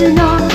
it's not